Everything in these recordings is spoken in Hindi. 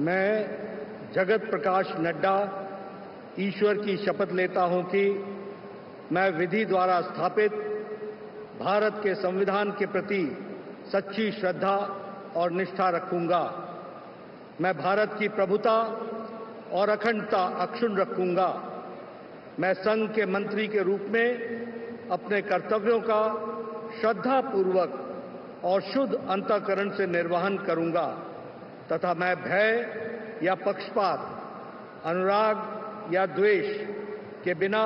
मैं जगत प्रकाश नड्डा ईश्वर की शपथ लेता हूँ कि मैं विधि द्वारा स्थापित भारत के संविधान के प्रति सच्ची श्रद्धा और निष्ठा रखूँगा। मैं भारत की प्रभुता और अखंडता अक्षुण रखूँगा। मैं संघ के मंत्री के रूप में अपने कर्तव्यों का श्रद्धापूर्वक और शुद्ध अंतकरण से निर्वहन करूँगा। तथा मैं भय या पक्षपात अनुराग या द्वेष के बिना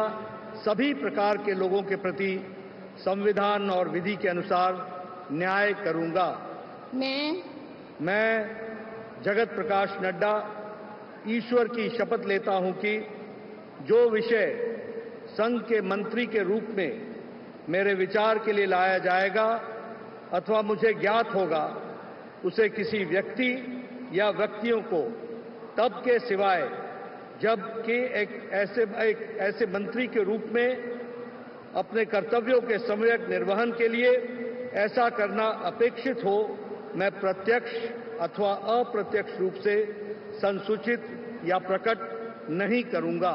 सभी प्रकार के लोगों के प्रति संविधान और विधि के अनुसार न्याय करूँगा। मैं मैं जगत प्रकाश नड्डा ईश्वर की शपथ लेता हूँ कि जो विषय संघ के मंत्री के रूप में मेरे विचार के लिए लाया जाएगा अथवा मुझे ज्ञात होगा उसे किसी व्यक्ति या व्यक्तियों को तब के सिवाय जबकि एक ऐसे एक ऐसे मंत्री के रूप में अपने कर्तव्यों के सम्यक निर्वहन के लिए ऐसा करना अपेक्षित हो, मैं प्रत्यक्ष अथवा अप्रत्यक्ष रूप से संसूचित या प्रकट नहीं करूँगा।